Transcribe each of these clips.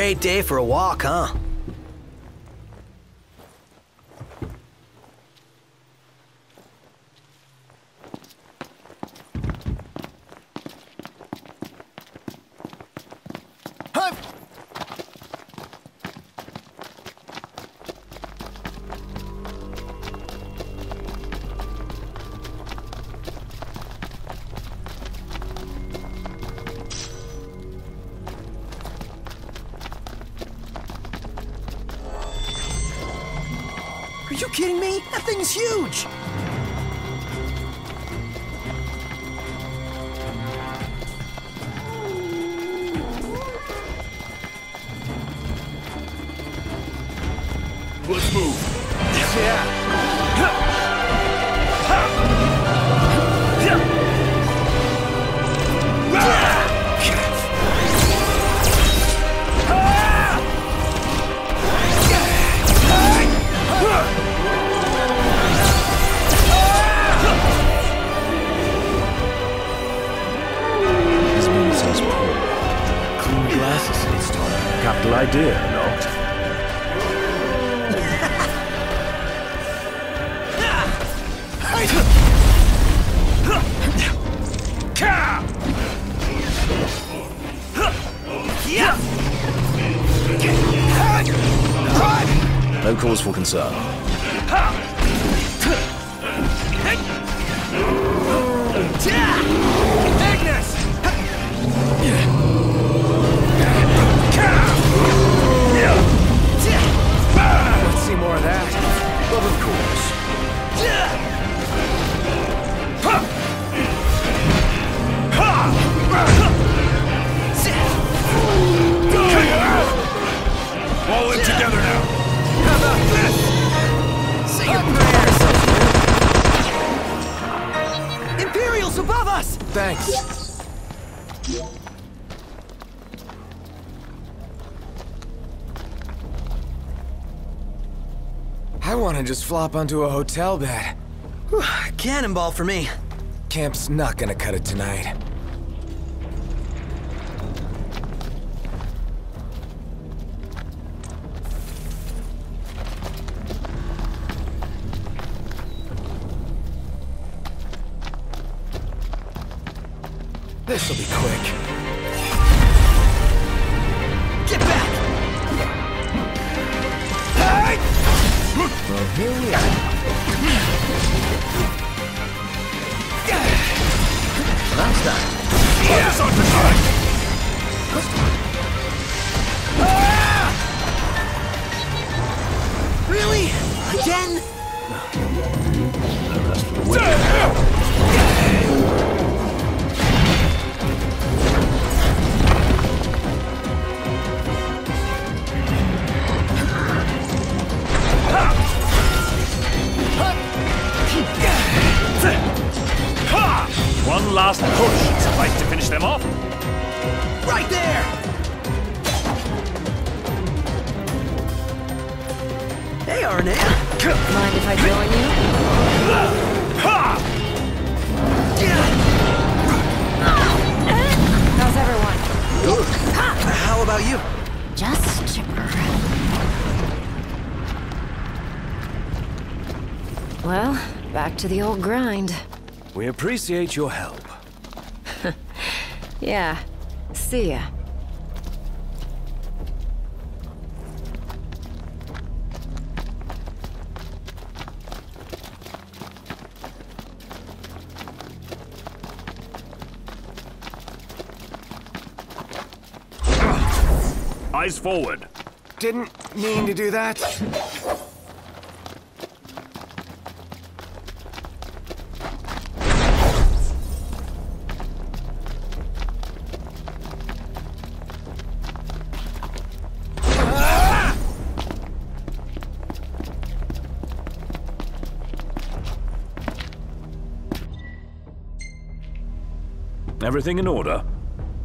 Great day for a walk, huh? You kidding me? That thing's huge! Let's move. Yeah. Idea, not? No cause for concern. Ignis! I want to just flop onto a hotel bed. Cannonball for me. Camp's not gonna cut it tonight. This'll be quick. Get back! Hey! Well, here we are. That's that. Focus on the time. Really? Again? That's for the win. Back to the old grind. We appreciate your help. Yeah. See ya. Eyes forward. Didn't mean to do that. Everything in order?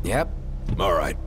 Yep. All right.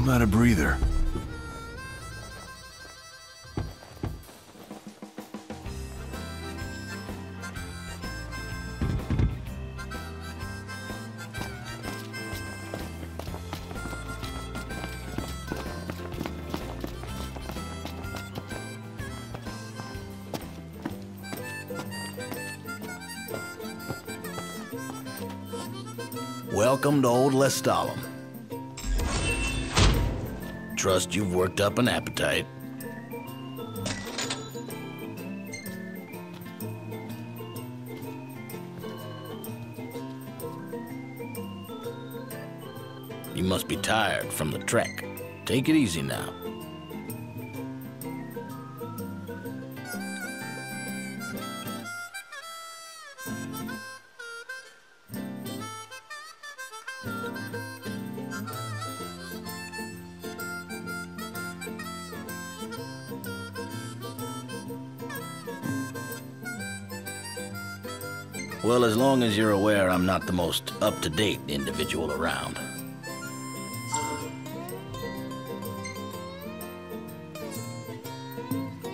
How not a breather? Welcome to Old Lestallum. Trust you've worked up an appetite. You must be tired from the trek. Take it easy now. Long as you're aware I'm not the most up-to-date individual around.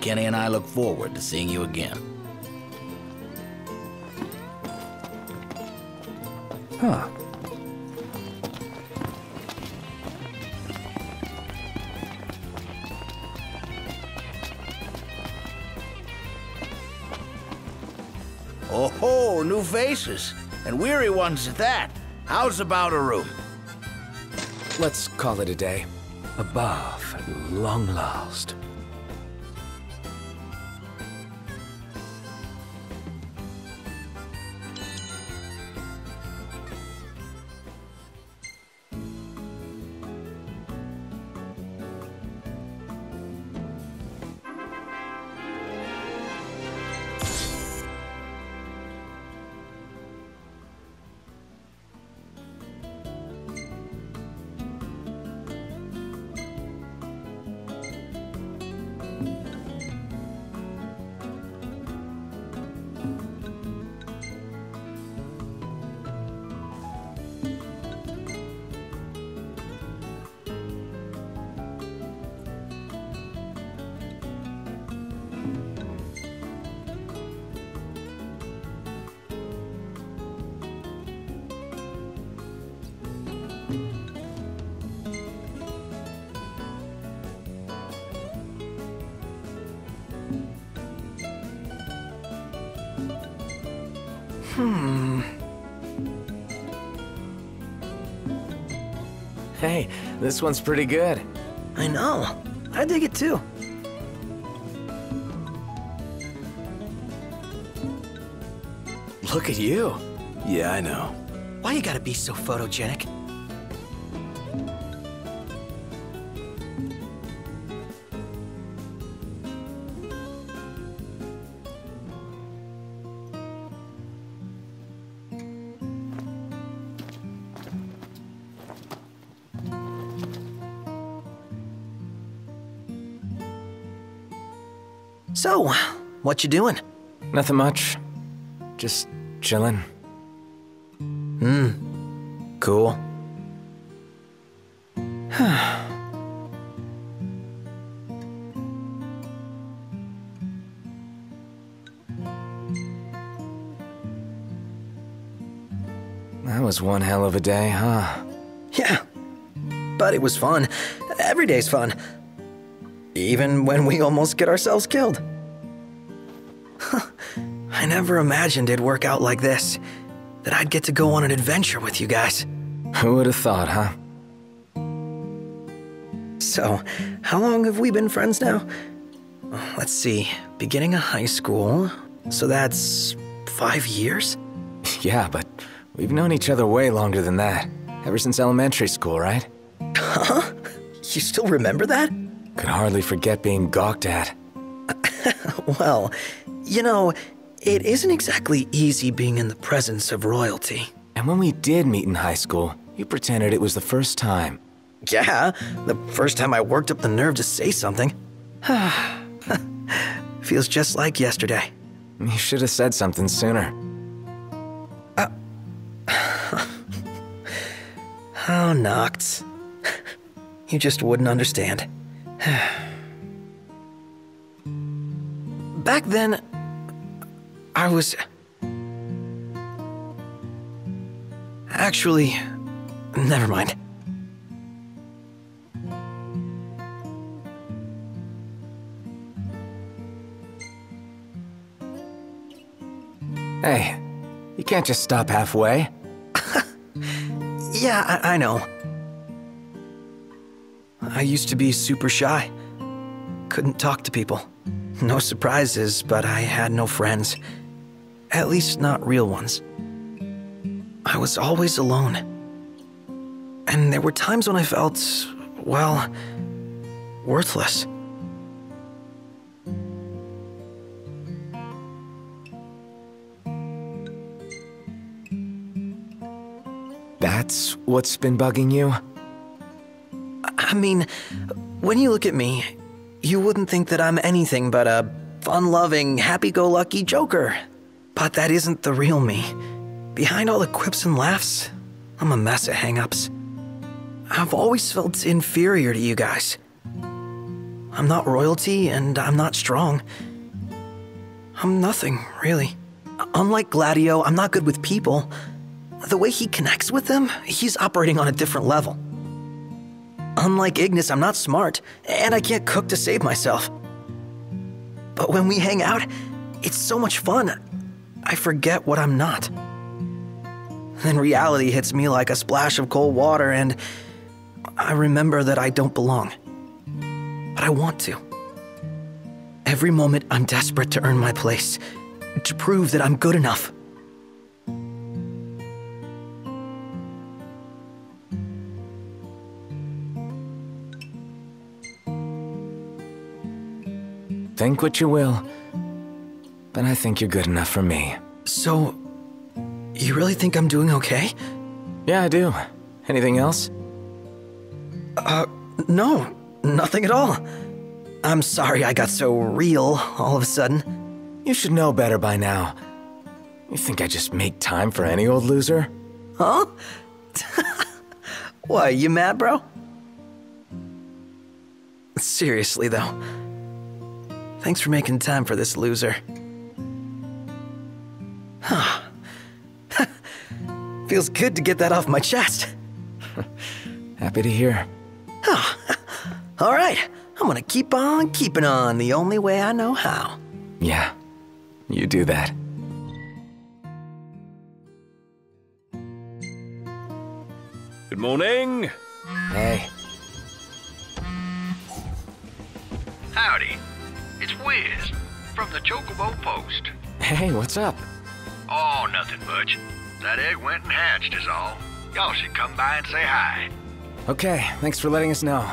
Kenny and I look forward to seeing you again. Huh. New faces. And weary ones at that. How's about a room? Let's call it a day. Above, at long last. Hey, this one's pretty good. I know. I dig it too. Look at you. Yeah, I know. Why you gotta be so photogenic? So, what you doing? Nothing much. Just chilling. Hmm. Cool. That was one hell of a day, huh? Yeah. But it was fun. Every day's fun. Even when we almost get ourselves killed. Huh. I never imagined it'd work out like this. That I'd get to go on an adventure with you guys. Who would have thought, huh? So, how long have we been friends now? Let's see, beginning of high school. So that's five years? Yeah, but we've known each other way longer than that. Ever since elementary school, right? Huh? You still remember that? Could hardly forget being gawked at. Well, you know, it isn't exactly easy being in the presence of royalty. And when we did meet in high school, you pretended it was the first time. Yeah, the first time I worked up the nerve to say something. Feels just like yesterday. You should have said something sooner. Uh, oh, Noct. You just wouldn't understand. Back then, I was. Actually, never mind. Hey, you can't just stop halfway. Yeah, I, I know. I used to be super shy. Couldn't talk to people. No surprises, but I had no friends. At least not real ones. I was always alone. And there were times when I felt, well, worthless. That's what's been bugging you? I mean, when you look at me, you wouldn't think that I'm anything but a fun loving, happy go lucky joker. But that isn't the real me. Behind all the quips and laughs, I'm a mess of hang ups. I've always felt inferior to you guys. I'm not royalty and I'm not strong. I'm nothing, really. Unlike Gladio, I'm not good with people. The way he connects with them, he's operating on a different level. Unlike Ignis, I'm not smart, and I can't cook to save myself. But when we hang out, it's so much fun. I forget what I'm not. Then reality hits me like a splash of cold water, and I remember that I don't belong. But I want to. Every moment, I'm desperate to earn my place, to prove that I'm good enough. Think what you will, but I think you're good enough for me. So, you really think I'm doing okay? Yeah, I do. Anything else? Uh, no, nothing at all. I'm sorry I got so real all of a sudden. You should know better by now. You think I just make time for any old loser? Huh? Why, you mad, bro? Seriously, though. Thanks for making time for this loser. Huh. Feels good to get that off my chest. Happy to hear. All right, I'm gonna keep on keeping on the only way I know how. Yeah, you do that. Good morning. Hey, Howdy. Wiz from the Chocobo Post. hey, what's up? Oh, nothing much. That egg went and hatched is all. Y'all should come by and say hi. Okay, thanks for letting us know.